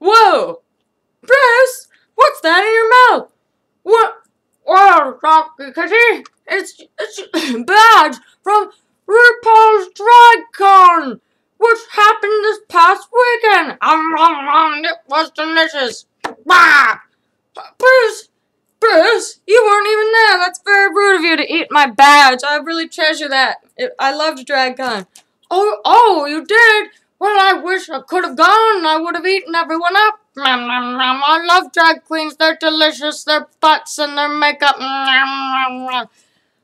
Whoa! Bruce! What's that in your mouth? What? Well, Rocky Kitty, it's, it's badge from RuPaul's Drag Con, which happened this past weekend. Um, um, um, it was delicious. Bah! Bruce, Bruce, you weren't even there. That's very rude of you to eat my badge. I really treasure that. It, I loved DragCon. Oh, oh, you did? Well, I wish I could have gone. I would have eaten everyone up. Nom, nom, nom. I love drag queens. They're delicious. Their butts and their makeup.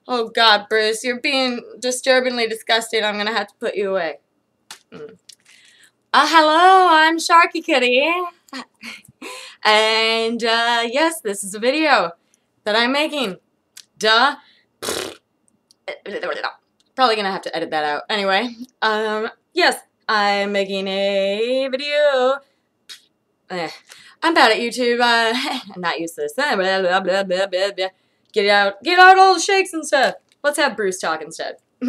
Oh, God, Bruce, you're being disturbingly disgusting. I'm going to have to put you away. Mm. Uh, hello, I'm Sharkie Kitty. and, uh, yes, this is a video that I'm making. Duh. Probably going to have to edit that out. Anyway, um, yes, I'm making a video. Eh, I'm bad at YouTube. Uh, I'm not used to this. Blah, blah, blah, blah, blah, blah. Get out, get out all the shakes and stuff. Let's have Bruce talk instead.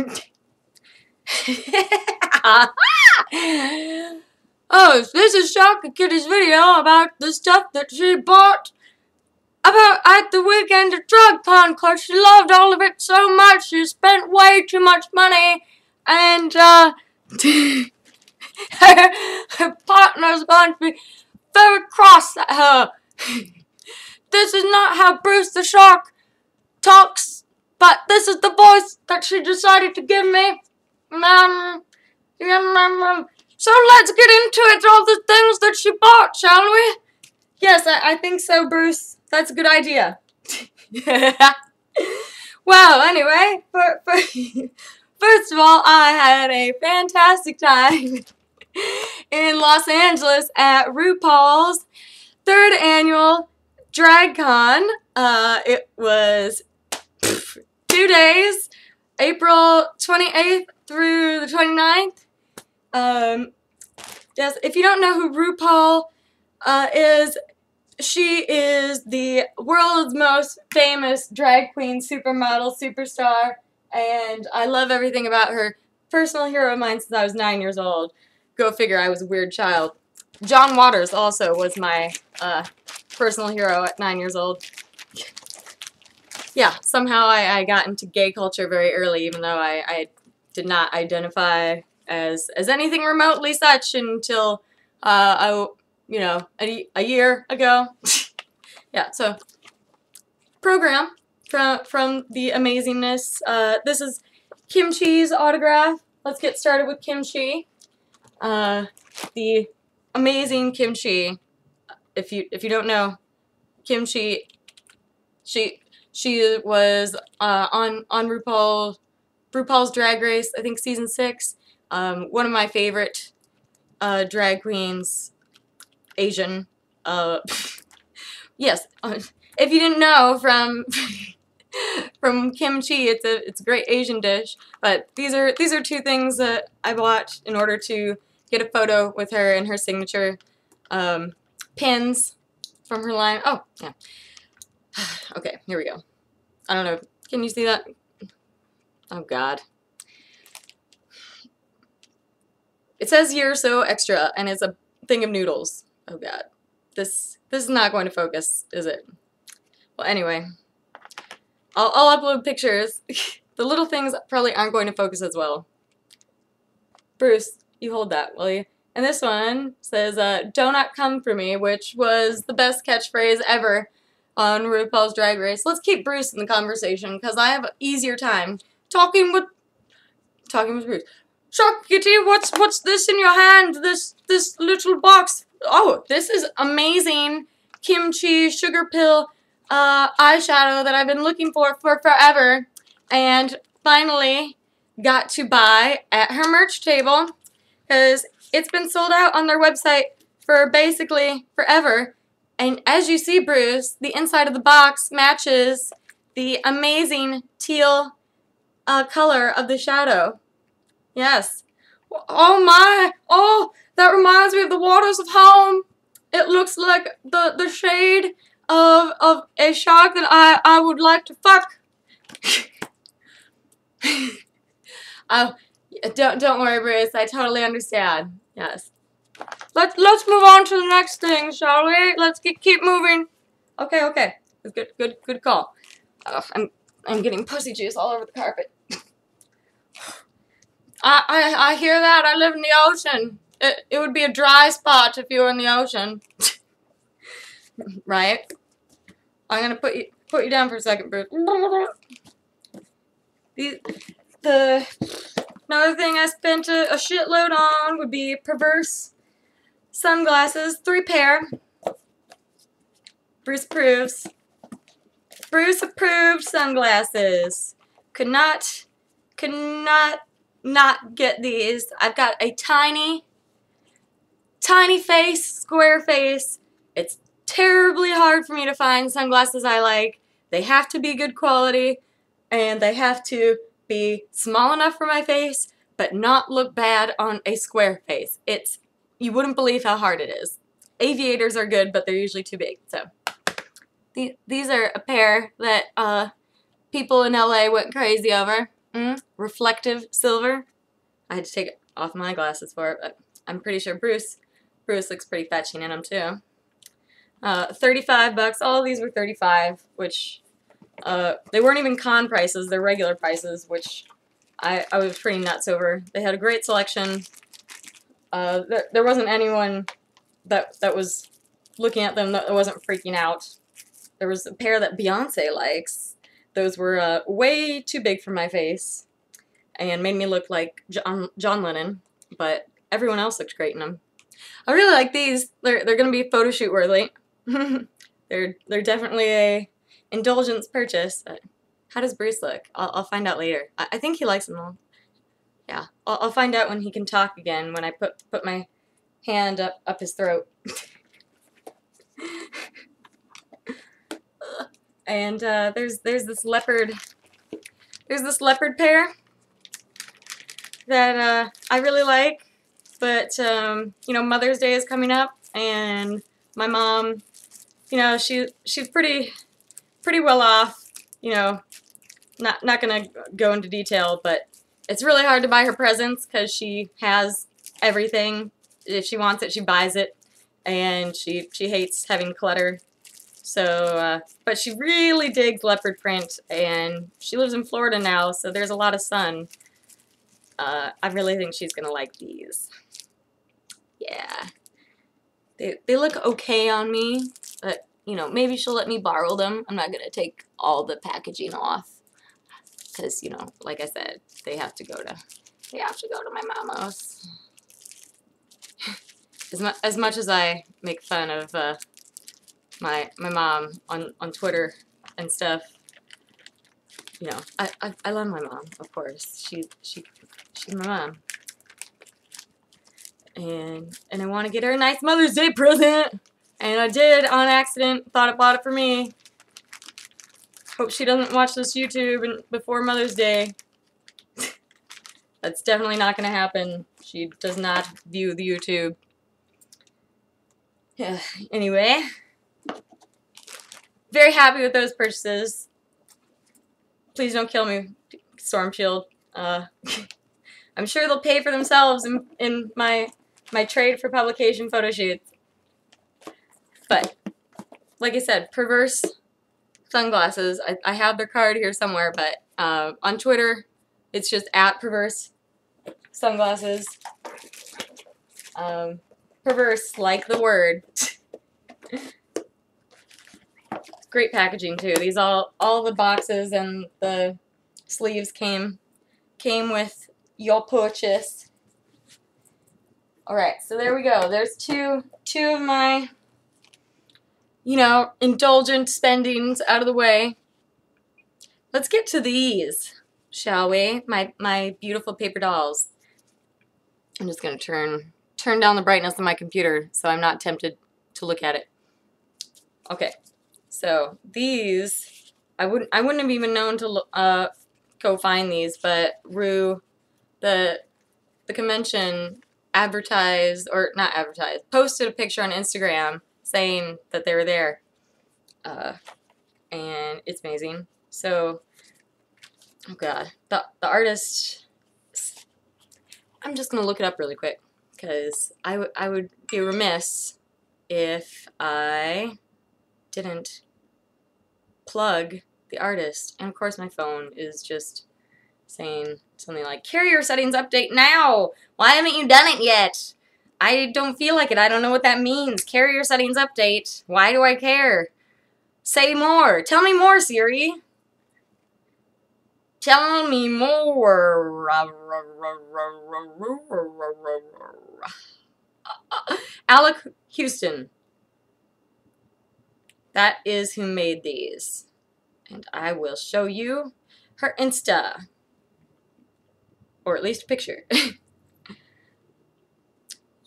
oh, this is Sharkie Kitty's video about the stuff that she bought about at the weekend at DragCon because she loved all of it so much. She spent way too much money and, uh, her, her partner's going to be very cross at her. this is not how Bruce the Shark talks, but this is the voice that she decided to give me. Um. So let's get into it, all the things that she bought, shall we? Yes, I, I think so, Bruce. That's a good idea. well, anyway, for, for first of all, I had a fantastic time in Los Angeles at RuPaul's third annual DragCon. Uh, it was two days, April 28th through the 29th. Um, yes, if you don't know who RuPaul uh, is, she is the world's most famous drag queen, supermodel, superstar, and I love everything about her. Personal hero of mine since I was nine years old. Go figure, I was a weird child. John Waters also was my uh, personal hero at nine years old. yeah, somehow I, I, got into gay culture very early, even though I, I did not identify as as anything remotely such until uh, I, you know, a, a year ago. yeah, so program from from the amazingness. Uh, this is Kim Chi's autograph. Let's get started with Kim Chi. Uh, the amazing Kim Chi. If you if you don't know, Kim Chi, she she was uh, on on RuPaul RuPaul's Drag Race. I think season six. Um, one of my favorite uh, drag queens, Asian. Uh, yes, uh, if you didn't know from from kimchi, it's a it's a great Asian dish. But these are these are two things that I bought in order to get a photo with her and her signature um, pins from her line. Oh, yeah. okay, here we go. I don't know. Can you see that? Oh, God. It says year so extra, and it's a thing of noodles. Oh, God. This this is not going to focus, is it? Well, anyway. I'll, I'll upload pictures. the little things probably aren't going to focus as well. Bruce, you hold that, will you? And this one says, uh, Donut come for me, which was the best catchphrase ever on RuPaul's Drag Race. Let's keep Bruce in the conversation, because I have an easier time talking with, talking with Bruce. Sharkie Kitty, what's, what's this in your hand? This, this little box. Oh, this is amazing Kim Chi sugar pill uh, eyeshadow that I've been looking for for forever. And finally got to buy at her merch table because it's been sold out on their website for basically forever. And as you see, Bruce, the inside of the box matches the amazing teal uh, color of the shadow. Yes. Oh my! Oh, that reminds me of the waters of home. It looks like the, the shade of, of a shark that I, I would like to fuck. oh, don't don't worry, Bruce. I totally understand. Yes. let's let's move on to the next thing, shall we? Let's keep keep moving. Okay, okay. Good, good, good call. Ugh, I'm I'm getting pussy juice all over the carpet. I, I I hear that. I live in the ocean. It it would be a dry spot if you were in the ocean. right? I'm gonna put you put you down for a second, Bruce. The, the another thing I spent a, a shitload on would be perverse sunglasses, three pair. Bruce approves. Bruce approved sunglasses. Could not, could not not get these. I've got a tiny, tiny face, square face. It's terribly hard for me to find sunglasses I like. They have to be good quality and they have to be small enough for my face but not look bad on a square face. It's you wouldn't believe how hard it is. Aviators are good, but they're usually too big. So these are a pair that uh, people in LA went crazy over. Mm, reflective silver. I had to take off my glasses for it, but I'm pretty sure Bruce Bruce looks pretty fetching in them too. Uh, 35 bucks. All these were 35, which uh, they weren't even con prices. They're regular prices, which I, I was pretty nuts over. They had a great selection. Uh, there, there wasn't anyone that that was looking at them that wasn't freaking out. There was a pair that Beyonce likes. Those were uh, way too big for my face and made me look like John, John Lennon, but everyone else looked great in them. I really like these. They're, they're going to be photo shoot worthy. they're, they're definitely a indulgence purchase. How does Bruce look? I'll, I'll find out later. I, I think he likes them all. Yeah, I'll, I'll find out when he can talk again, when I put, put my hand up, up his throat. and uh, there's there's this leopard there's this leopard pair that uh, I really like but um, you know Mother's Day is coming up and my mom you know she she's pretty pretty well off you know not not gonna go into detail but it's really hard to buy her presents because she has everything if she wants it she buys it and she she hates having clutter so, uh, but she really digs leopard print, and she lives in Florida now, so there's a lot of sun. Uh, I really think she's gonna like these. Yeah. They, they look okay on me, but, you know, maybe she'll let me borrow them. I'm not gonna take all the packaging off, because, you know, like I said, they have to go to, they have to go to my mama's. As, mu as much as I make fun of, uh, my my mom on on Twitter and stuff. You know, I, I, I love my mom, of course. She she she's my mom. And and I want to get her a nice Mother's Day present. And I did on accident. Thought I bought it for me. Hope she doesn't watch this YouTube before Mother's Day. That's definitely not going to happen. She does not view the YouTube. Yeah. Anyway very happy with those purchases. Please don't kill me, Storm Shield. Uh, I'm sure they'll pay for themselves in, in my my trade for publication photo shoots. But, like I said, perverse sunglasses. I, I have their card here somewhere, but uh, on Twitter, it's just at perverse sunglasses. Um, perverse, like the word. great packaging too. These all all the boxes and the sleeves came came with your purchase. All right, so there we go. There's two two of my you know, indulgent spendings out of the way. Let's get to these, shall we? My my beautiful paper dolls. I'm just going to turn turn down the brightness of my computer so I'm not tempted to look at it. Okay, so these, I wouldn't, I wouldn't have even known to uh, go find these, but Rue, the the convention advertised or not advertised, posted a picture on Instagram saying that they were there, uh, and it's amazing. So, oh god, the the artist. I'm just gonna look it up really quick because I, I would be remiss if I didn't plug the artist. And of course, my phone is just saying something like, Carrier settings update now! Why haven't you done it yet? I don't feel like it. I don't know what that means. Carrier settings update. Why do I care? Say more. Tell me more, Siri. Tell me more. Alec Houston. That is who made these. And I will show you her Insta. Or at least a picture.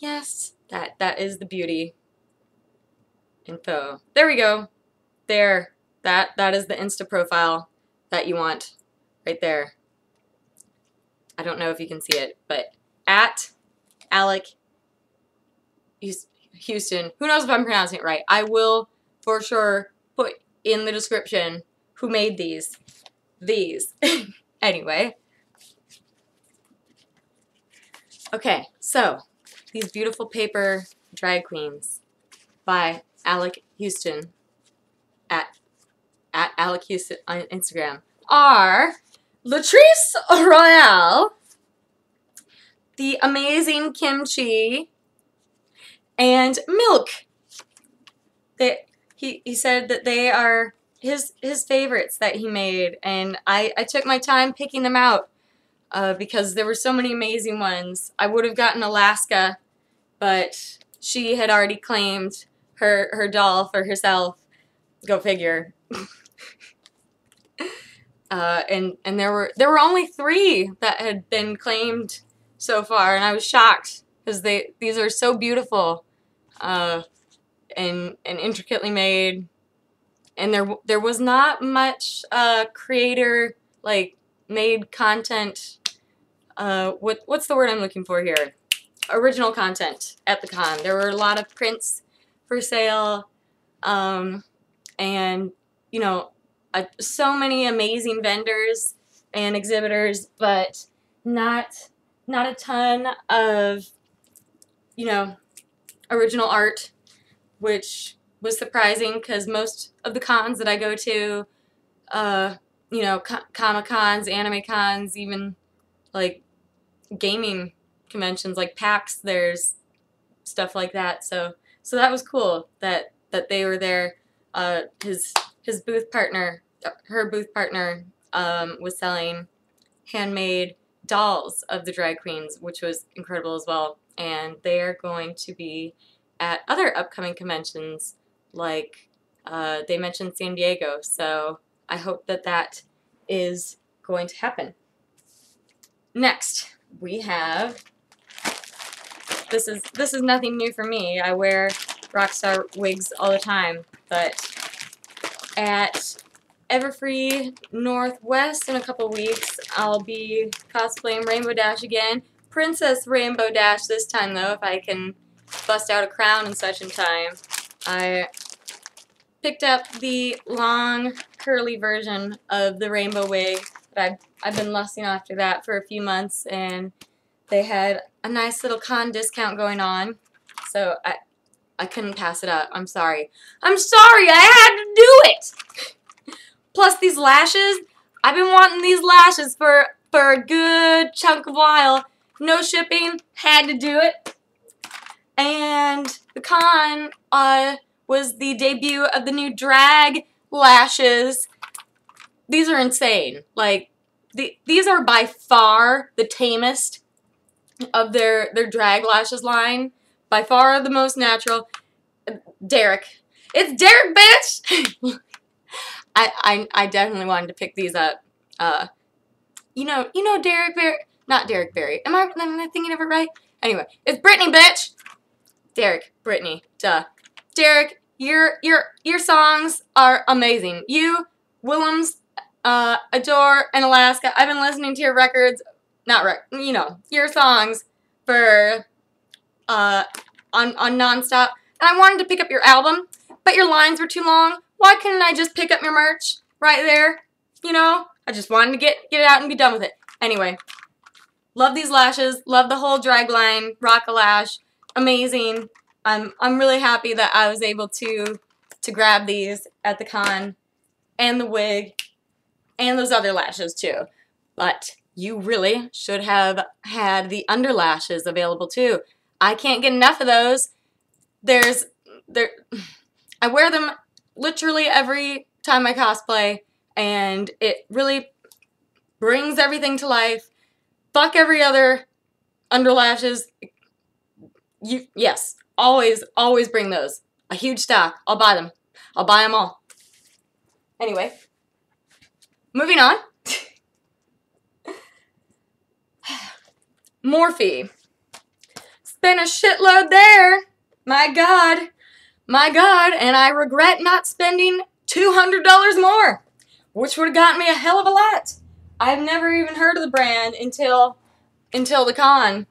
yes, that that is the beauty info. There we go. There. That that is the Insta profile that you want right there. I don't know if you can see it, but at Alec Houston, who knows if I'm pronouncing it right, I will for sure put in the description who made these. These. anyway. Okay, so these beautiful paper drag queens by Alec Houston at at Alec Houston on Instagram are Latrice Royale, the amazing Kim Chi, and milk. They, he, he said that they are his his favorites that he made, and I, I took my time picking them out uh, because there were so many amazing ones. I would have gotten Alaska, but she had already claimed her her doll for herself. Go figure. Uh, and and there were there were only three that had been claimed so far, and I was shocked because they these are so beautiful, uh, and and intricately made, and there there was not much uh, creator like made content. Uh, what what's the word I'm looking for here? Original content at the con. There were a lot of prints for sale, um, and you know uh, so many amazing vendors and exhibitors, but not not a ton of you know original art, which was surprising because most of the cons that I go to, uh, you know, co comic cons, anime cons, even like gaming conventions like PAX, there's stuff like that. So so that was cool that that they were there. Uh, his his booth partner, her booth partner, um, was selling handmade dolls of the drag queens, which was incredible as well. And they are going to be at other upcoming conventions, like uh, they mentioned San Diego. So I hope that that is going to happen. Next, we have this is this is nothing new for me. I wear rockstar wigs all the time, but at Everfree Northwest in a couple weeks. I'll be cosplaying Rainbow Dash again. Princess Rainbow Dash this time, though, if I can bust out a crown and such in time. I picked up the long, curly version of the rainbow wig, but I've, I've been lusting after that for a few months, and they had a nice little con discount going on, so I, I couldn't pass it up. I'm sorry. I'm sorry, I had to do it! Plus these lashes, I've been wanting these lashes for, for a good chunk of while. No shipping, had to do it. And the con uh, was the debut of the new drag lashes. These are insane. Like, the, these are by far the tamest of their, their drag lashes line by far the most natural. Derek. It's Derek, bitch! I, I, I definitely wanted to pick these up. Uh, you know, you know Derrick Barry, not Derrick Barry. Am I, am I thinking of it right? Anyway, it's Britney, bitch! Derek, Britney, duh. Derek, your, your, your songs are amazing. You, Willems, uh, Adore, and Alaska, I've been listening to your records, not rec, you know, your songs for, uh, on, on nonstop. And I wanted to pick up your album, but your lines were too long. Why couldn't I just pick up your merch right there? You know, I just wanted to get, get it out and be done with it. Anyway, love these lashes. Love the whole drag line. Rockalash. Amazing. I'm I'm really happy that I was able to to grab these at the con and the wig and those other lashes too. But you really should have had the under lashes available too. I can't get enough of those. There's there I wear them literally every time I cosplay and it really brings everything to life. Fuck every other underlashes. You yes, always always bring those. A huge stock. I'll buy them. I'll buy them all. Anyway, moving on. Morphe. Spent a shitload there. My God. My God. And I regret not spending $200 more, which would have gotten me a hell of a lot. I've never even heard of the brand until until the con.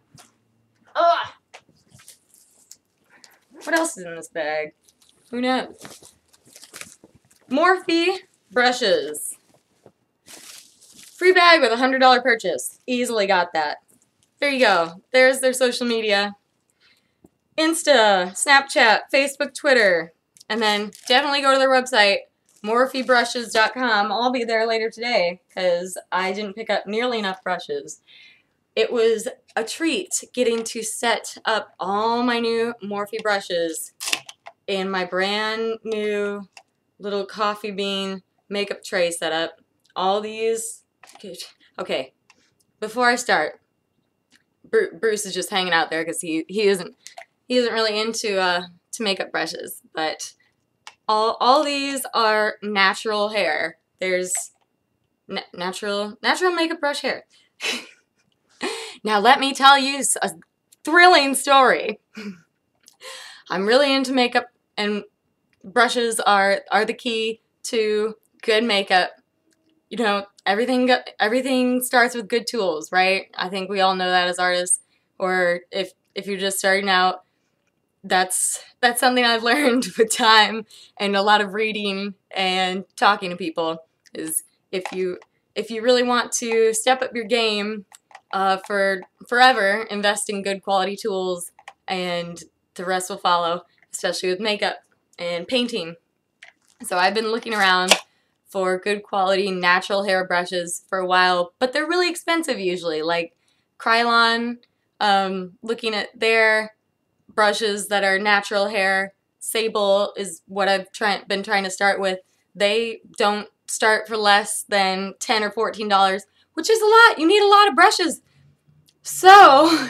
Ugh. What else is in this bag? Who knows? Morphe brushes. Free bag with a $100 purchase. Easily got that. There you go. There's their social media. Insta, Snapchat, Facebook, Twitter. And then definitely go to their website, morphebrushes.com. I'll be there later today because I didn't pick up nearly enough brushes. It was a treat getting to set up all my new Morphe brushes in my brand new little coffee bean makeup tray setup. All these, okay, before I start, Bruce is just hanging out there because he, he isn't he isn't really into uh, to makeup brushes, but all all these are natural hair. There's na natural natural makeup brush hair. now let me tell you a thrilling story. I'm really into makeup and brushes are are the key to good makeup. You know, everything everything starts with good tools, right? I think we all know that as artists or if if you're just starting out, that's that's something I've learned with time and a lot of reading and talking to people is if you if you really want to step up your game uh, for forever, invest in good quality tools and the rest will follow, especially with makeup and painting. So I've been looking around for good quality natural hair brushes for a while, but they're really expensive usually, like Krylon, um, looking at their brushes that are natural hair. Sable is what I've try been trying to start with. They don't start for less than 10 or $14, which is a lot. You need a lot of brushes. So,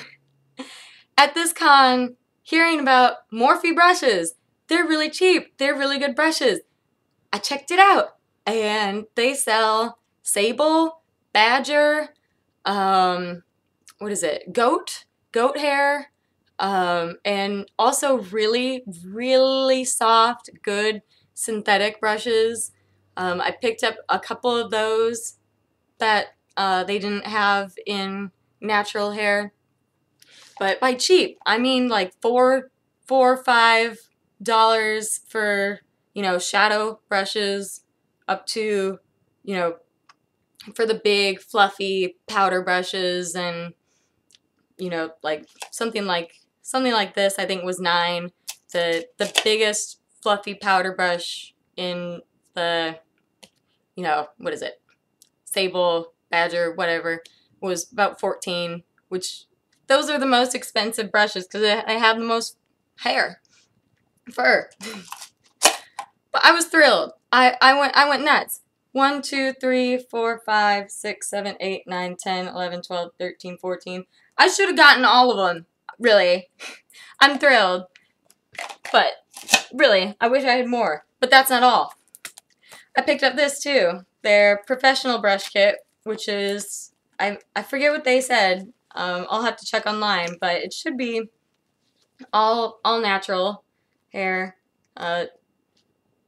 at this con, hearing about Morphe brushes, they're really cheap. They're really good brushes. I checked it out and they sell sable, badger, um, what is it, goat, goat hair, um, and also really, really soft, good synthetic brushes. Um, I picked up a couple of those that uh, they didn't have in natural hair. But by cheap, I mean like four, four, five dollars for you know shadow brushes, up to you know for the big fluffy powder brushes and you know like something like something like this I think was nine. The the biggest fluffy powder brush in the you know what is it? Sable badger whatever was about 14 which those are the most expensive brushes because I have the most hair fur. But I was thrilled I, I went I went nuts 1 2 3 4 5 6 7 8 9 10 11 12 13 14 I should have gotten all of them really. I'm thrilled. But really, I wish I had more. But that's not all. I picked up this too. Their professional brush kit, which is, I, I forget what they said. Um, I'll have to check online, but it should be all all natural hair. Uh,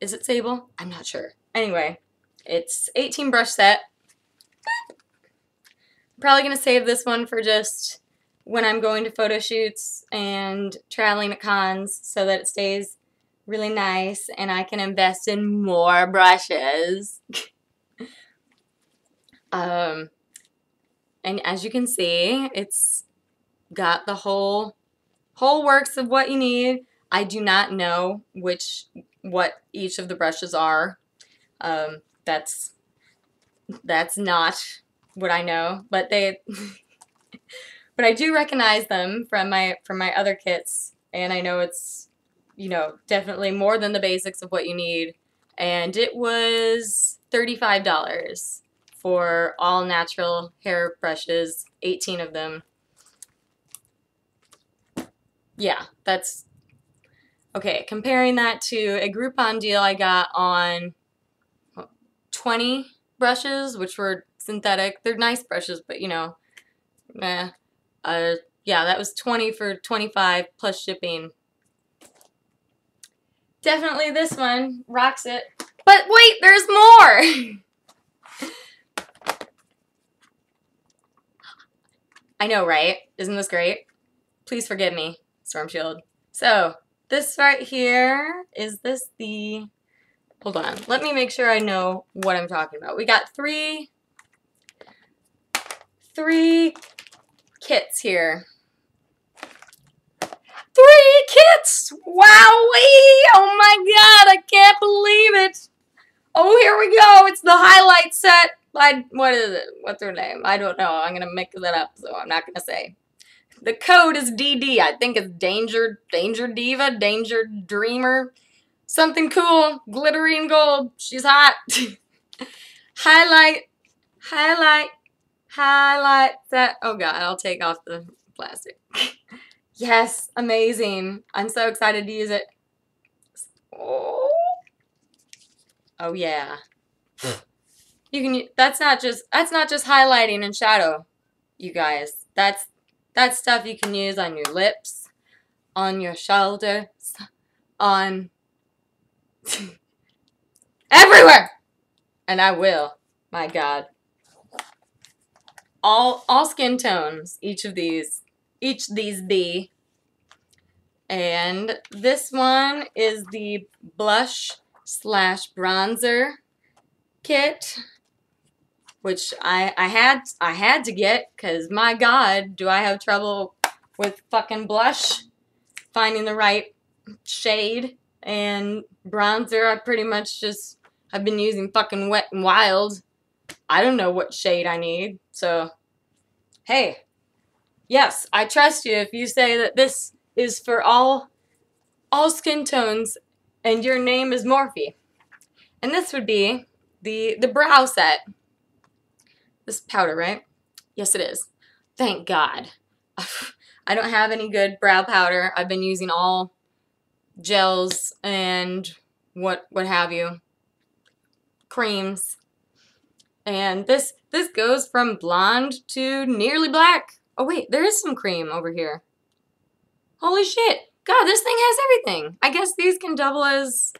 is it sable? I'm not sure. Anyway, it's 18 brush set. I'm probably going to save this one for just when I'm going to photo shoots and traveling at cons so that it stays really nice and I can invest in more brushes. um, and as you can see, it's got the whole whole works of what you need. I do not know which what each of the brushes are. Um, that's that's not what I know, but they but I do recognize them from my from my other kits and I know it's you know definitely more than the basics of what you need and it was $35 for all natural hair brushes 18 of them yeah that's okay comparing that to a Groupon deal I got on 20 brushes which were synthetic they're nice brushes but you know eh, uh, yeah, that was 20 for 25 plus shipping. Definitely this one rocks it. But wait, there's more! I know, right? Isn't this great? Please forgive me, Storm Shield. So, this right here, is this the... Hold on. Let me make sure I know what I'm talking about. We got three... Three kits here. Three kits! Wowee! Oh my god, I can't believe it! Oh, here we go! It's the highlight set! I, what is it? What's her name? I don't know. I'm gonna make that up, so I'm not gonna say. The code is DD. I think it's Danger, Danger Diva, Danger Dreamer. Something cool, glittery and gold. She's hot. highlight, highlight, highlight that. Oh God, I'll take off the plastic. yes, amazing. I'm so excited to use it. Oh, oh yeah. you can. That's not just. That's not just highlighting and shadow, you guys. That's that's stuff you can use on your lips, on your shoulders, on everywhere. And I will. My God all all skin tones, each of these, each these be. And this one is the blush slash bronzer kit, which I I had I had to get because my God, do I have trouble with fucking blush, finding the right shade and bronzer. I pretty much just I've been using fucking Wet and Wild I don't know what shade I need. So, hey, yes, I trust you if you say that this is for all all skin tones and your name is Morphe. And this would be the the brow set. This powder, right? Yes, it is. Thank God. I don't have any good brow powder. I've been using all gels and what what have you. Creams. And this this goes from blonde to nearly black. Oh wait, there is some cream over here. Holy shit. God, this thing has everything. I guess these can double as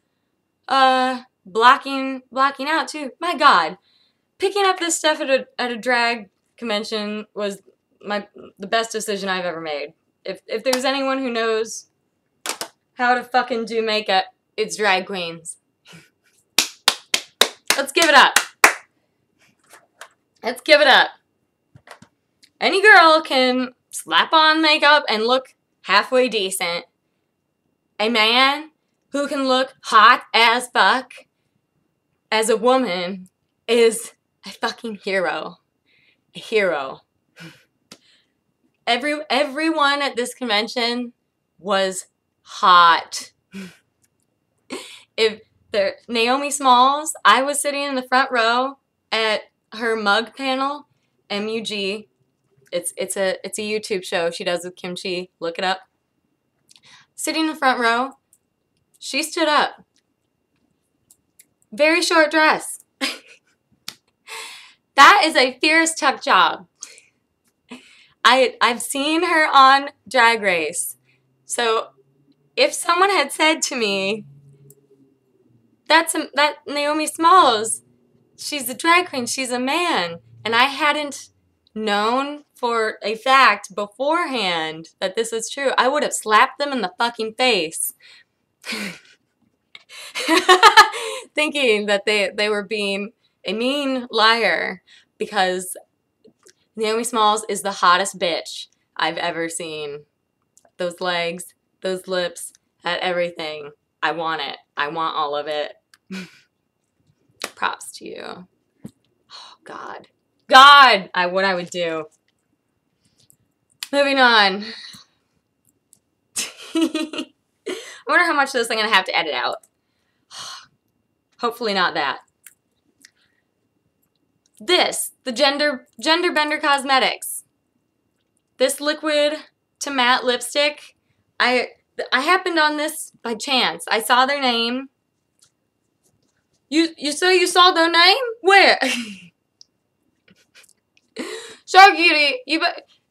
uh blocking blocking out too. My god. Picking up this stuff at a at a drag convention was my the best decision I've ever made. If if there's anyone who knows how to fucking do makeup, it's drag queens. Let's give it up. Let's give it up. Any girl can slap on makeup and look halfway decent. A man who can look hot as fuck as a woman is a fucking hero. A hero. Every everyone at this convention was hot. if there Naomi Smalls, I was sitting in the front row at her mug panel, MUG. It's it's a it's a YouTube show she does with Kim Chi. Look it up. Sitting in the front row, she stood up. Very short dress. That is a fierce tuck job. I I've seen her on Drag Race. So if someone had said to me, that's a, that Naomi Smalls she's a drag queen, she's a man. And I hadn't known for a fact beforehand that this was true, I would have slapped them in the fucking face. Thinking that they, they were being a mean liar because Naomi Smalls is the hottest bitch I've ever seen. Those legs, those lips, that everything. I want it. I want all of it. Props to you. Oh, God. God! I what I would do. Moving on. I wonder how much of this I'm going to have to edit out. Hopefully not that. This, the Gender, Gender Bender Cosmetics. This liquid to matte lipstick, I, I happened on this by chance. I saw their name. You, you say you saw their name? Where? Cutie, you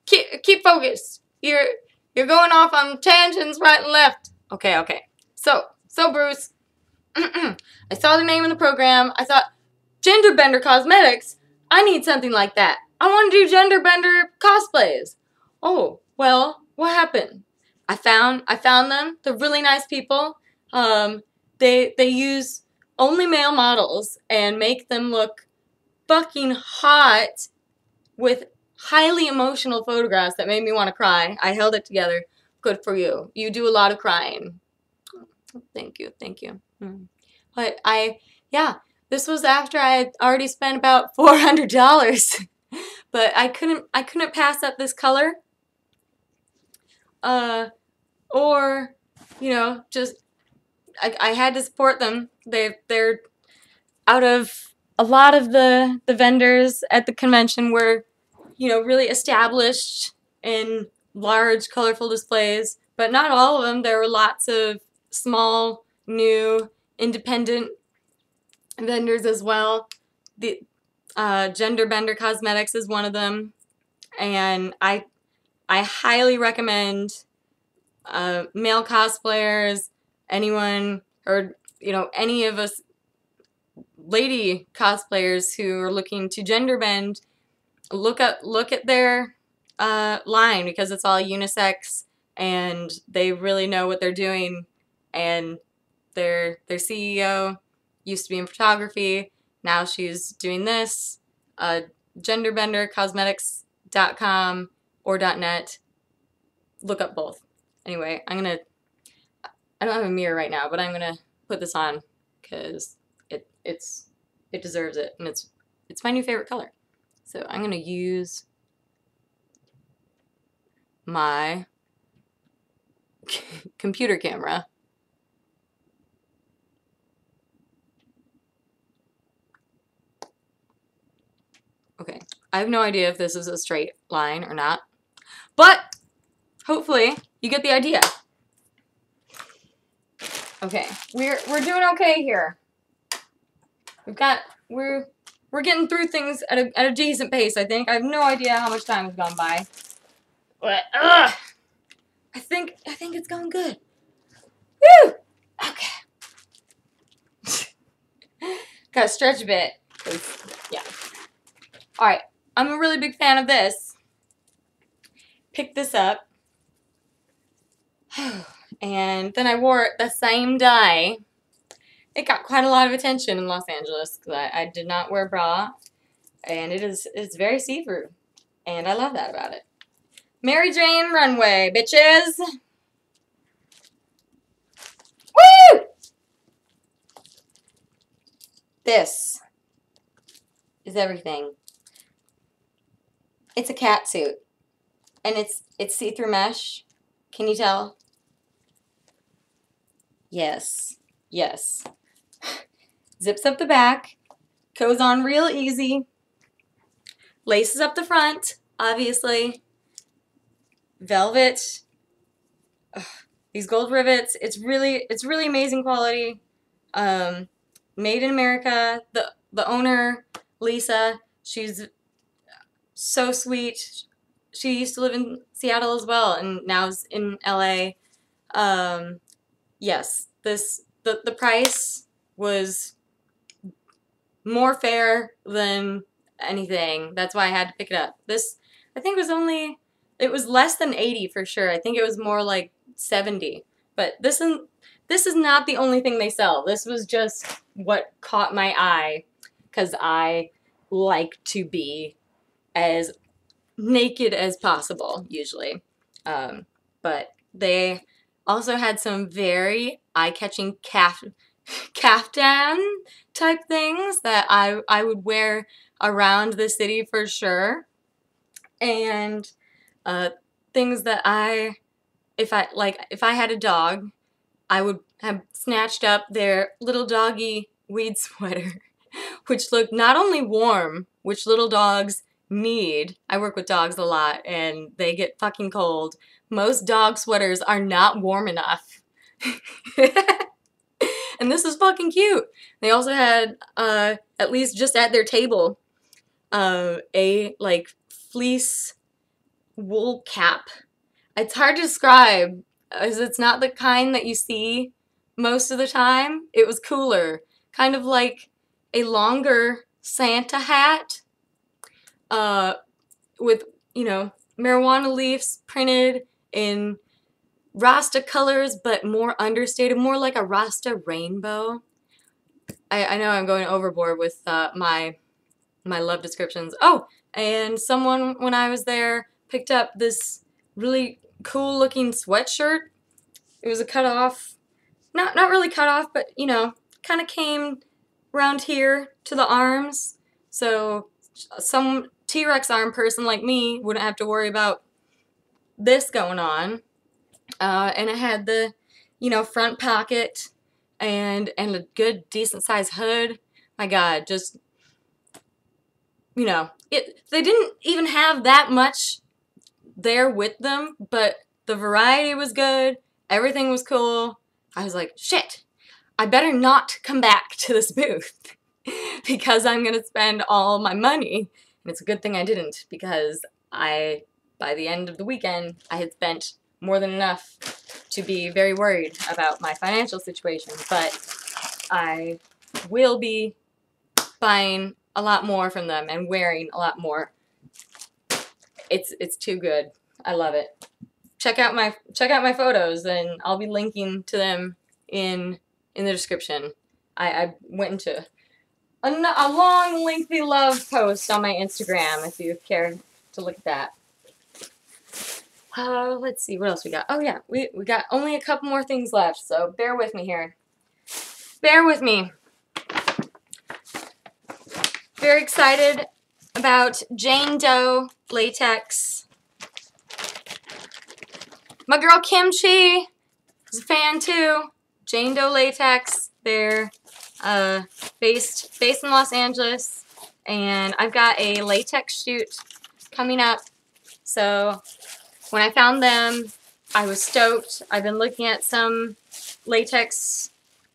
keep, keep focused. You're, you're going off on tangents right and left. Okay, okay. So, so Bruce, I saw the name in the program. I thought, Gender Bender Cosmetics? I need something like that. I want to do Gender Bender cosplays. Oh, well, what happened? I found I found them. They're really nice people. Um, they they use only male models and make them look fucking hot with highly emotional photographs that made me want to cry. I held it together. Good for you. You do a lot of crying. Thank you. Thank you. Mm. But I, yeah, this was after I had already spent about $400. but I couldn't, I couldn't pass up this color. Uh, or, you know, just, I, I had to support them. They, they're out of a lot of the, the vendors at the convention were you know, really established in large, colorful displays, but not all of them. There were lots of small, new, independent vendors as well. The uh, Gender Bender Cosmetics is one of them, and I I highly recommend uh, male cosplayers, anyone or you know any of us lady cosplayers who are looking to gender bend look at look at their uh, line because it's all unisex and they really know what they're doing and their their CEO used to be in photography. Now she's doing this uh, genderbendercosmetics.com or .net. Look up both. Anyway I'm gonna I don't have a mirror right now but I'm gonna put this on because it it's it deserves it and it's it's my new favorite color. So I'm to use my computer camera. Okay, I have no idea if this is a straight line or not, but hopefully you get the idea. Okay, we're we're doing okay here. We've got we're we're getting through things at a, at a decent pace, I think. I have no idea how much time has gone by. But, ugh! I think, I think it's going good. Woo! Okay. Gotta stretch a bit. Yeah. Alright. I'm a really big fan of this. Picked this up. And then I wore it the same day it got quite a lot of attention in Los Angeles because I, I, did not wear bra, and it is it's very see-through, and I love that about it. Mary Jane Runway, bitches! Woo! This is everything. It's a cat suit, and it's it's see-through mesh. Can you tell? Yes, yes zips up the back, goes on real easy, laces up the front, obviously, velvet, Ugh, these gold rivets. It's really, it's really amazing quality. Um, made in America. The the owner, Lisa, she's so sweet. She used to live in Seattle as well, and now's in LA. Um, yes, this the the price was more fair than anything. That's why I had to pick it up. This, I think, was only, it was less than 80 for sure. I think it was more like 70. But this is, this is not the only thing they sell. This was just what caught my eye because I like to be as naked as possible, usually. Um, but they also had some very eye-catching calf caftan type things that I, I would wear around the city for sure. And uh, things that I, if I, like, if I had a dog, I would have snatched up their little doggy weed sweater, which looked not only warm, which little dogs need. I work with dogs a lot and they get fucking cold. Most dog sweaters are not warm enough. and this is fucking cute. They also had, uh, at least just at their table, uh, a like fleece wool cap. It's hard to describe as it's not the kind that you see most of the time. It was cooler, kind of like a longer Santa hat uh, with, you know, marijuana leaves printed in Rasta colors, but more understated, more like a Rasta rainbow. I, I know I'm going overboard with uh, my my love descriptions. Oh, and someone when I was there picked up this really cool looking sweatshirt. It was a cut off, not not really cut off, but you know, kind of came around here to the arms. So some T-Rex arm person like me wouldn't have to worry about this going on. Uh, and it had the, you know, front pocket and and a good decent sized hood. My God, just you know, it. They didn't even have that much there with them, but the variety was good. Everything was cool. I was like, shit, I better not come back to this booth because I'm gonna spend all my money. It's a good thing I didn't because I, by the end of the weekend, I had spent more than enough to be very worried about my financial situation, but I will be buying a lot more from them and wearing a lot more. It's it's too good. I love it. Check out my check out my photos and I'll be linking to them in in the description. I, I went into a, long lengthy love post on my Instagram if you care to look at that. Uh, let's see, what else we got? Oh yeah, we, we got only a couple more things left, so bear with me here. Bear with me. Very excited about Jane Doe latex. My girl Kim Chi is a fan too. Jane Doe latex. They're uh, based based in Los Angeles, and I've got a latex shoot coming up. So when I found them, I was stoked. I've been looking at some latex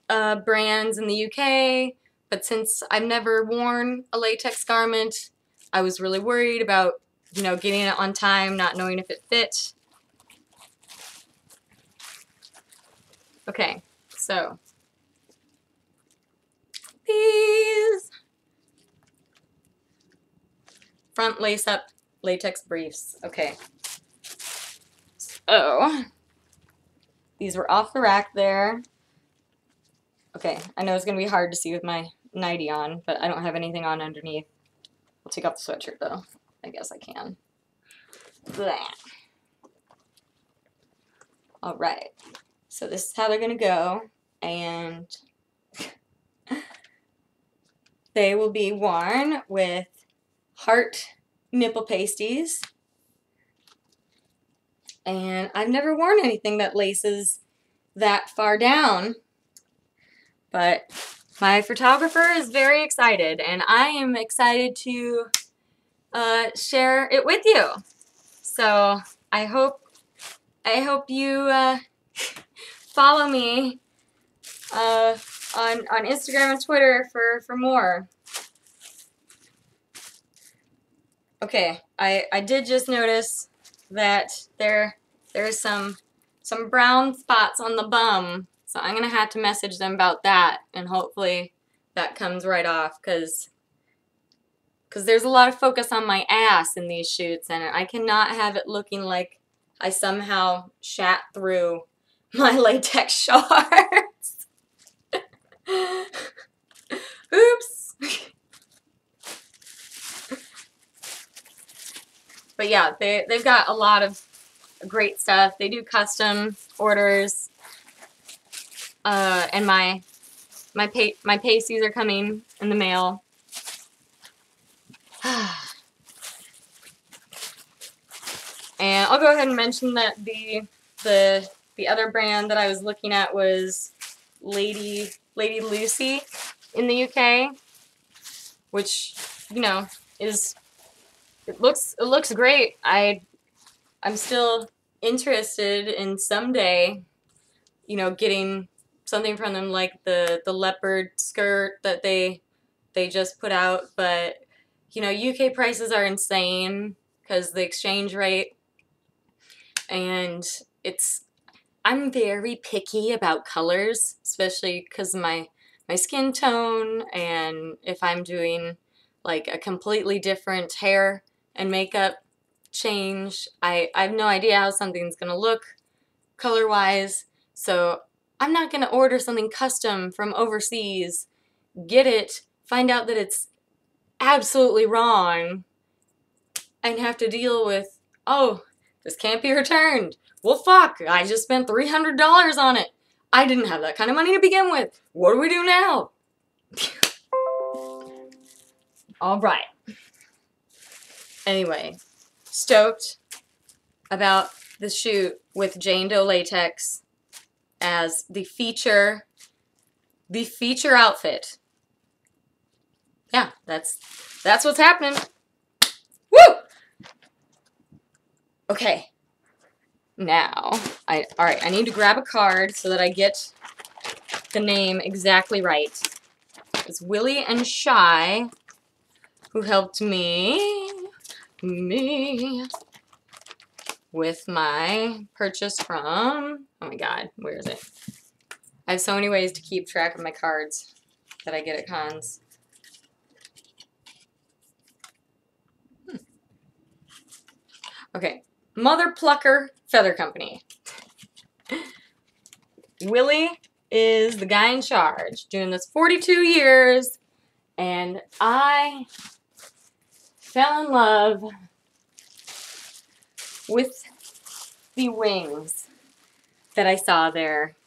uh, brands in the UK, but since I've never worn a latex garment, I was really worried about, you know, getting it on time, not knowing if it fit. Okay, so these front lace up latex briefs. Okay. Oh. These were off the rack there. Okay, I know it's going to be hard to see with my nightie on, but I don't have anything on underneath. I'll take off the sweatshirt though. I guess I can. Blah. Alright, so this is how they're going to go, and they will be worn with heart nipple pasties and I've never worn anything that laces that far down. But my photographer is very excited, and I am excited to uh, share it with you. So I hope I hope you uh, follow me uh, on on Instagram and Twitter for for more. Okay, I I did just notice that there there's some some brown spots on the bum. So I'm going to have to message them about that and hopefully that comes right off because because there's a lot of focus on my ass in these shoots and I cannot have it looking like I somehow shat through my latex shorts. Oops. but yeah, they they've got a lot of great stuff. They do custom orders. Uh, and my my pay my pasties are coming in the mail. and I'll go ahead and mention that the the the other brand that I was looking at was Lady Lady Lucy in the UK, which you know is it looks it looks great. I I'm still interested in someday, you know, getting something from them like the the leopard skirt that they they just put out, but you know, UK prices are insane because the exchange rate and it's I'm very picky about colors, especially because my my skin tone and if I'm doing like a completely different hair and makeup change, I, I have no idea how something's gonna look color wise. So I'm not gonna order something custom from overseas, get it, find out that it's absolutely wrong, and have to deal with, oh, this can't be returned. Well, fuck, I just spent $300 on it. I didn't have that kind of money to begin with. What do we do now? All right. Anyway, stoked about the shoot with Jane Doe Latex as the feature, the feature outfit. Yeah, that's that's what's happening. Woo! Okay. Now, I all right, I need to grab a card so that I get the name exactly right. It's Willie and Shy who helped me me with my purchase from oh my god, where is it? I have so many ways to keep track of my cards that I get at cons. Hmm. Okay, Mother Plucker Feather Company. Willie is the guy in charge, doing this 42 years, and I fell in love with the wings that I saw there.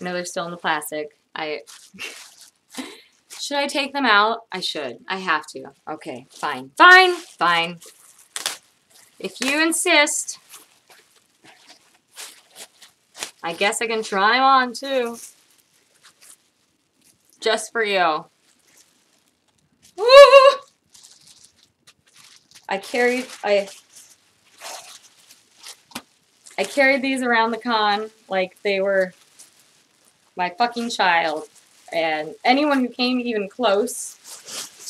I know they're still in the plastic. I should I take them out? I should. I have to. Okay, fine. Fine, fine. If you insist, I guess I can try them on too. Just for you. Woo! I carried I I carried these around the con like they were my fucking child. And anyone who came even close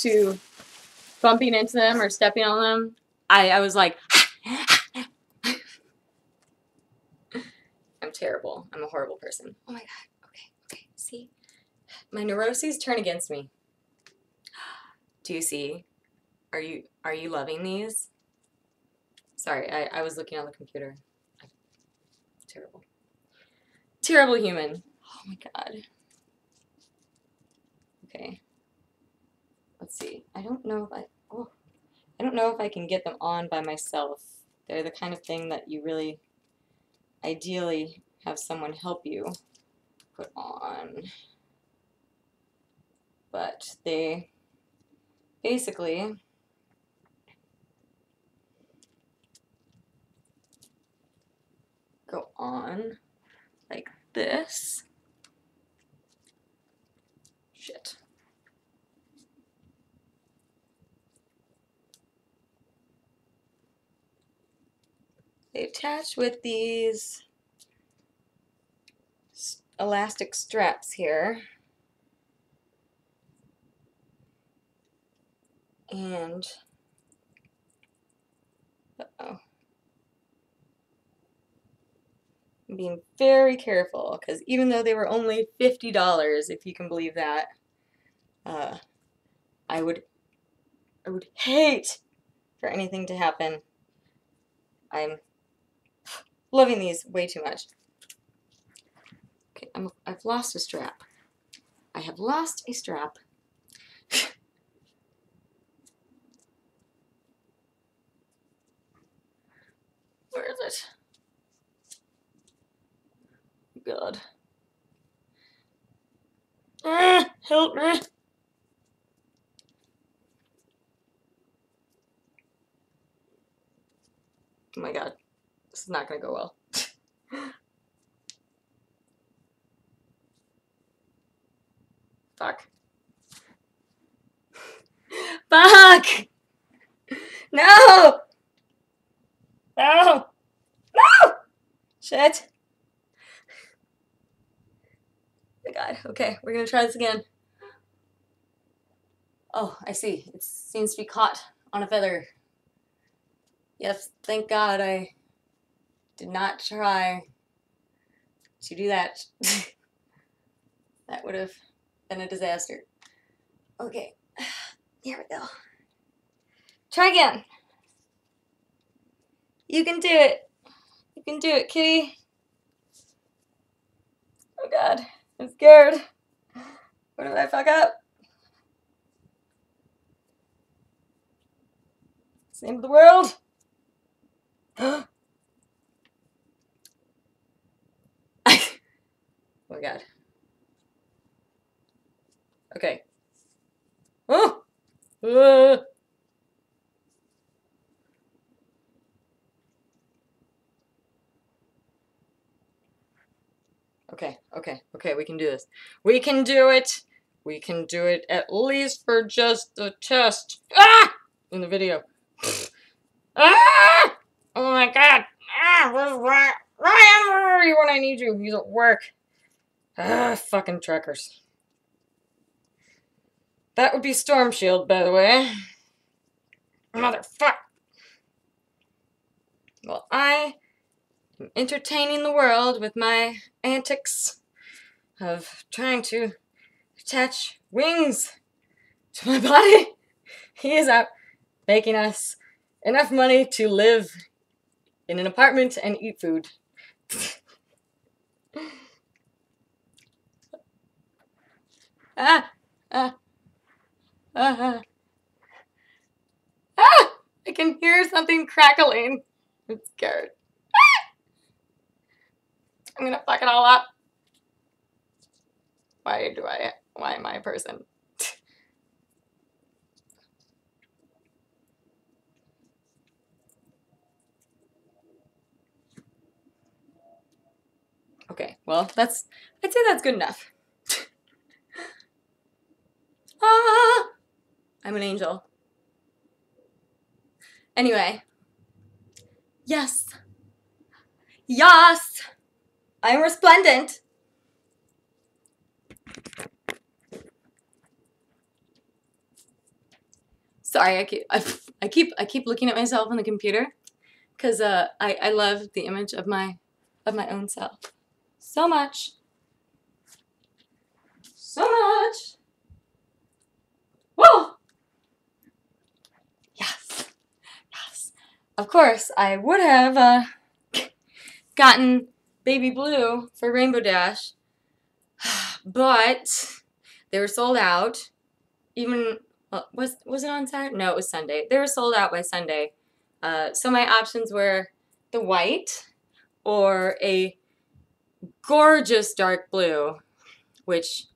to bumping into them or stepping on them, I, I was like, I'm terrible. I'm a horrible person. Oh my god. Okay, okay. See? My neuroses turn against me. Do you see? Are you are you loving these? Sorry, I, I was looking on the computer. Terrible. Terrible human. Oh my god. Okay. Let's see. I don't know if I oh I don't know if I can get them on by myself. They're the kind of thing that you really ideally have someone help you put on. But they basically go on like this. Shit. They attach with these elastic straps here. And, uh-oh. I'm being very careful because even though they were only $50, if you can believe that, uh, I would, I would hate for anything to happen. I'm Loving these way too much. Okay, I'm, I've lost a strap. I have lost a strap. Where is it? God. Ah, help me. Oh my god. This is not gonna go well. Fuck. Fuck! No! No! No! Shit. Oh god. Okay, we're gonna try this again. Oh, I see. It seems to be caught on a feather. Yes, thank God I did not try to do that. that would have been a disaster. Okay, here we go. Try again. You can do it. You can do it, kitty. Oh God, I'm scared. What if I fuck up? Same of the world. oh my god. Okay. Oh! Uh. Okay, okay, okay, we can do this. We can do it! We can do it at least for just the test. Ah! In the video. ah! Oh my god! Ah, Ryan? Where are you when I need you? He's at work. Ah, fucking truckers. That would be Storm Shield, by the way. Motherfuck. Well, I am entertaining the world with my antics of trying to attach wings to my body. He is out making us enough money to live in an apartment and eat food. ah, ah, ah, ah, I can hear something crackling. I'm scared. Ah! I'm gonna fuck it all up. Why do I, why am I a person? Okay, well, that's, I'd say that's good enough. Ah! I'm an angel. Anyway. Yes. Yes! I'm resplendent. Sorry, I keep I, I keep I keep looking at myself on the computer because uh, I I love the image of my of my own self so much. So much. Whoa! Yes. Yes. Of course, I would have uh, gotten Baby Blue for Rainbow Dash, but they were sold out. Even, was, was it on Saturday? No, it was Sunday. They were sold out by Sunday. Uh, so my options were the white or a gorgeous dark blue, which,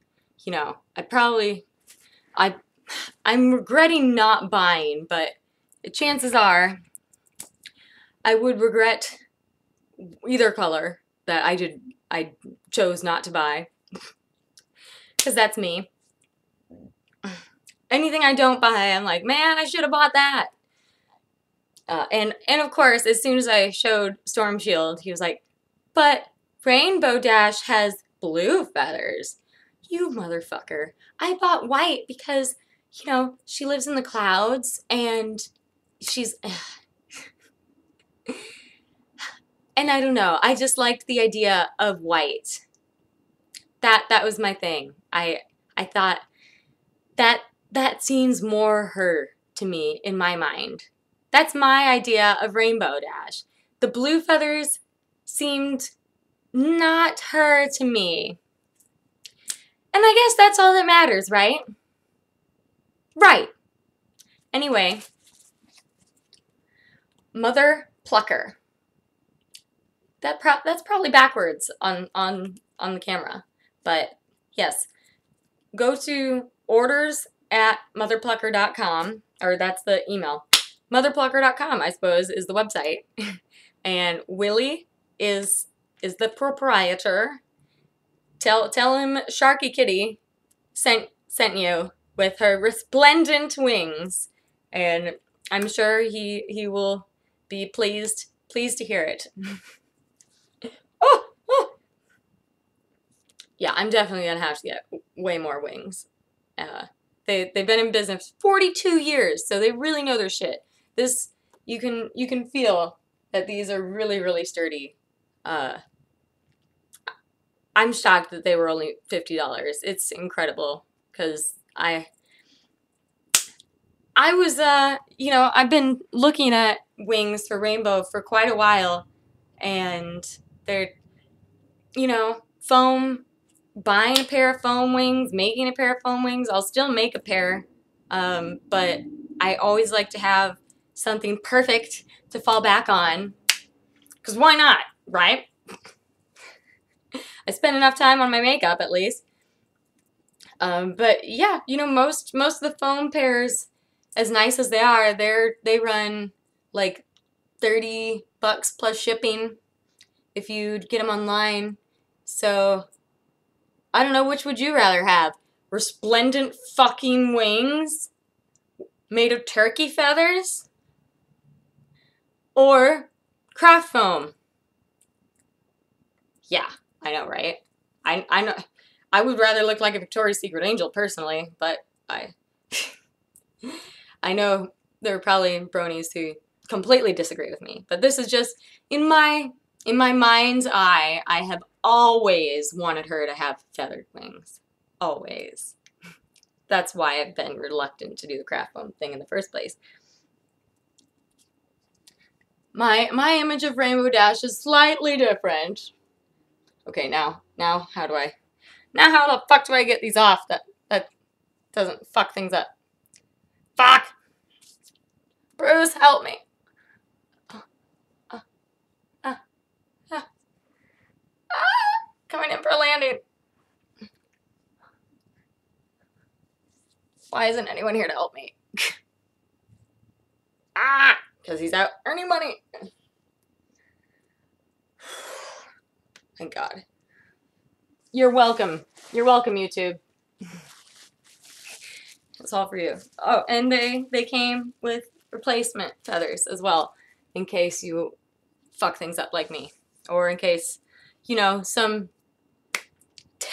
you know, I probably, I, I'm regretting not buying, but the chances are I would regret either color that I did, I chose not to buy, because that's me. Anything I don't buy, I'm like, man, I should have bought that. Uh, and and of course, as soon as I showed Storm Shield, he was like, "But Rainbow Dash has blue feathers. You motherfucker. I bought white because, you know, she lives in the clouds and she's. And I don't know. I just liked the idea of white. That that was my thing. I I thought that that seems more her to me in my mind. That's my idea of Rainbow Dash. The blue feathers seemed not her to me. And I guess that's all that matters, right? Right. Anyway, Mother Plucker. That pro that's probably backwards on on on the camera, but yes, go to orders at motherplucker.com, or that's the email. Motherplucker.com, I suppose, is the website. and Willie is is the proprietor. Tell tell him Sharkie Kitty sent sent you with her resplendent wings, and I'm sure he he will be pleased pleased to hear it. oh, oh, yeah, I'm definitely gonna have to get way more wings. Uh, they they've been in business 42 years, so they really know their shit. This you can you can feel that these are really really sturdy. Uh, I'm shocked that they were only fifty dollars. It's incredible because I I was uh you know I've been looking at wings for rainbow for quite a while, and they're you know foam buying a pair of foam wings, making a pair of foam wings. I'll still make a pair, um, but I always like to have something perfect to fall back on. Because why not, right? I spend enough time on my makeup at least. Um, but yeah, you know, most most of the foam pairs, as nice as they are, they're they run like thirty bucks plus shipping if you get them online. So I don't know which would you rather have? Resplendent fucking wings made of turkey feathers? Or craft foam? Yeah, I know, right? I I know I would rather look like a Victoria's Secret angel personally, but I I know there are probably bronies who completely disagree with me, but this is just in my in my mind's eye, I have always wanted her to have feathered wings. Always. That's why I've been reluctant to do the craft foam thing in the first place. My my image of Rainbow Dash is slightly different. Okay, now, now how do I now how the fuck do I get these off that that doesn't fuck things up? Fuck! Bruce, help me. Coming in for a landing. Why isn't anyone here to help me? ah! Because he's out earning money. Thank God. You're welcome. You're welcome, YouTube. It's all for you. Oh, and they they came with replacement feathers as well, in case you fuck things up like me, or in case you know some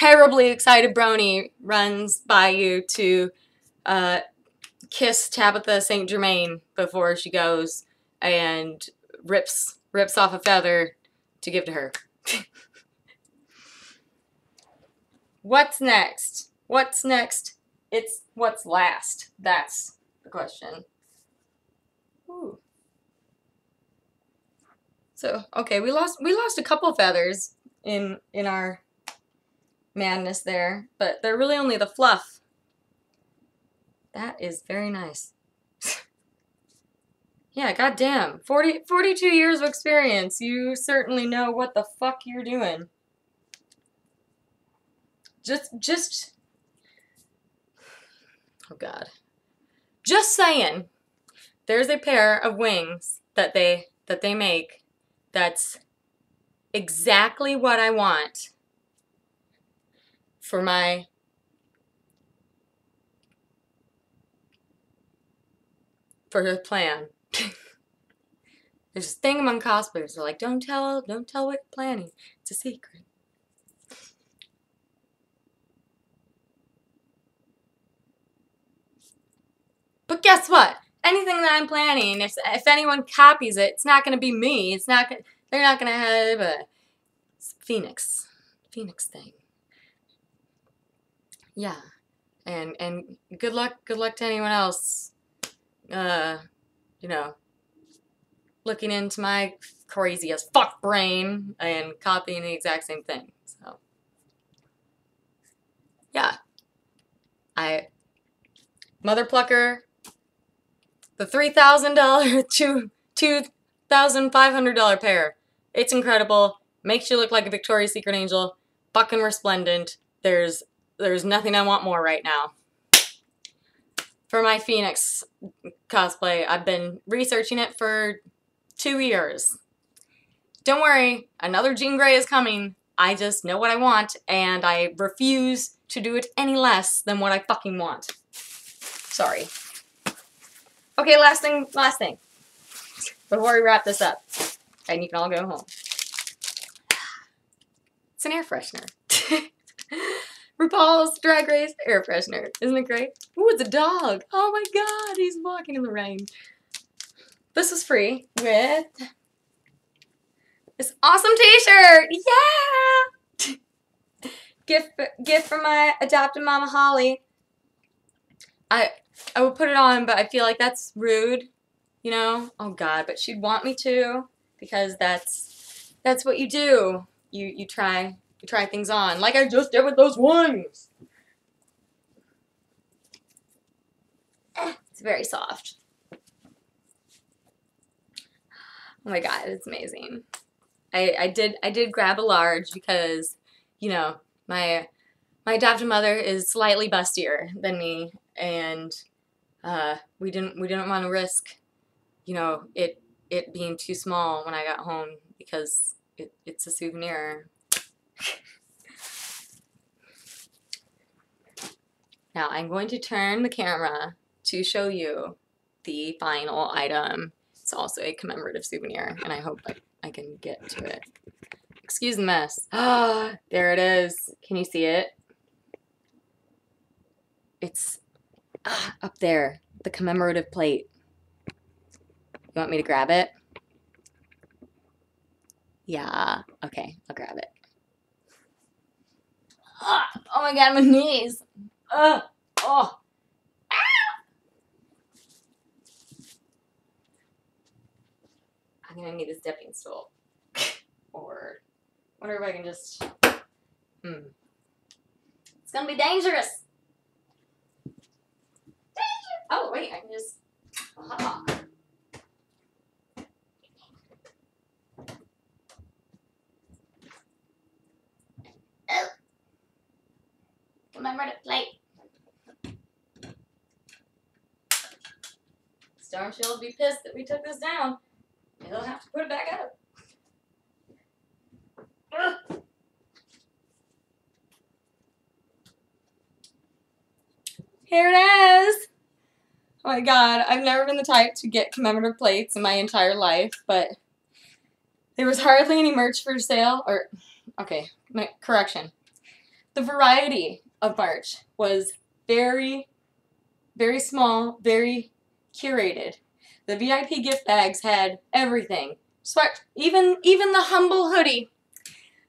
terribly excited brony runs by you to uh, kiss Tabitha St. Germain before she goes and rips rips off a feather to give to her. what's next? What's next? It's what's last. That's the question. Ooh. So okay, we lost we lost a couple feathers in in our madness there, but they're really only the fluff. That is very nice. yeah, goddamn. 40, 42 years of experience. You certainly know what the fuck you're doing. Just, just, oh god. Just saying, there's a pair of wings that they, that they make that's exactly what I want for my for her plan. There's this thing among cosplayers. They're like, don't tell, don't tell what you're planning. It's a secret. But guess what? Anything that I'm planning, if if anyone copies it, it's not going to be me. It's not. They're not going to have a Phoenix, Phoenix thing yeah. And and good luck good luck to anyone else uh you know looking into my crazy as fuck brain and copying the exact same thing. So yeah. I mother plucker the $3000 to $2500 pair. It's incredible. Makes you look like a victoria's secret angel. Fucking resplendent. There's there's nothing I want more right now. For my Phoenix cosplay, I've been researching it for two years. Don't worry, another Jean Grey is coming. I just know what I want, and I refuse to do it any less than what I fucking want. Sorry. Okay, last thing, last thing. Before we wrap this up, and you can all go home. It's an air freshener. RuPaul's Drag Race air freshener. Isn't it great? Ooh, it's a dog. Oh my god, he's walking in the rain. This was free with this awesome t-shirt. Yeah! gift, gift from my adopted mama, Holly. I, I would put it on, but I feel like that's rude. You know? Oh god, but she'd want me to because that's, that's what you do. You, you try try things on, like I just did with those ones. Eh, it's very soft. Oh my god, it's amazing. I, I did I did grab a large because, you know, my my adopted mother is slightly bustier than me and uh, we didn't we didn't want to risk, you know, it it being too small when I got home because it, it's a souvenir now I'm going to turn the camera to show you the final item. It's also a commemorative souvenir, and I hope I, I can get to it. Excuse the mess. Ah, there it is. Can you see it? It's ah, up there, the commemorative plate. You want me to grab it? Yeah, okay, I'll grab it. Ah, oh my god, my knees. Uh, oh. Ah. I'm gonna need a stepping stool. or wonder if I can just. Hmm. It's gonna be dangerous. Danger. Oh wait, I can just. Aha. Remember to plate. Storm Shield will be pissed that we took this down. He'll have to put it back up. Here it is. Oh my god, I've never been the type to get commemorative plates in my entire life, but there was hardly any merch for sale, or, okay, correction. The variety of March was very, very small, very curated. The VIP gift bags had everything. Swag, even even the humble hoodie.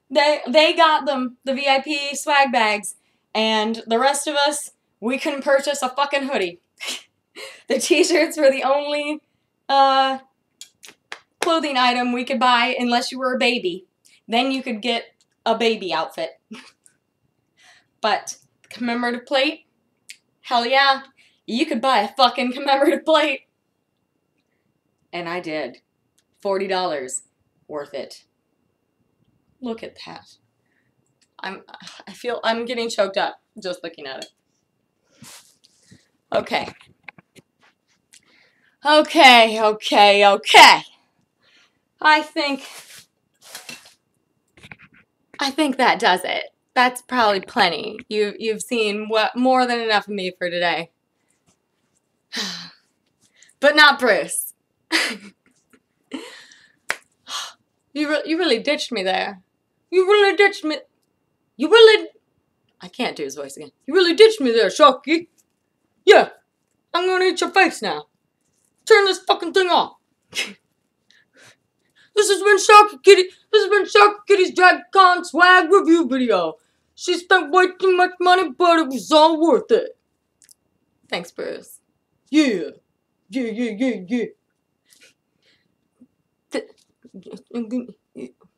They they got them the VIP swag bags, and the rest of us we couldn't purchase a fucking hoodie. the t-shirts were the only uh, clothing item we could buy unless you were a baby. Then you could get a baby outfit. but commemorative plate? Hell yeah. You could buy a fucking commemorative plate. And I did. $40. Worth it. Look at that. I'm I feel I'm getting choked up just looking at it. Okay. Okay, okay, okay. I think I think that does it that's probably plenty. You you've seen what more than enough of me for today. but not Bruce. you re you really ditched me there. You really ditched me. You really. I can't do his voice again. You really ditched me there, Sharkie. Yeah, I'm gonna eat your face now. Turn this fucking thing off. this has been Sharkie Kitty. This has been Sharkie Kitty's DragCon swag review video. She spent way too much money, but it was all worth it. Thanks, Bruce. Yeah. Yeah, yeah, yeah, yeah.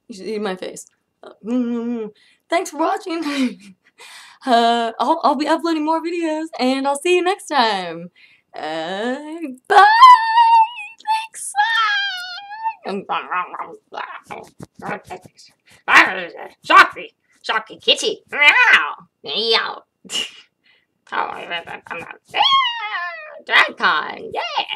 You see my face. Thanks for watching. uh, I'll, I'll be uploading more videos, and I'll see you next time. Uh, bye! Thanks! Sorry. Chocolate kitty. Meow. Meow. oh, I'm not. Ah, DragCon. Yeah.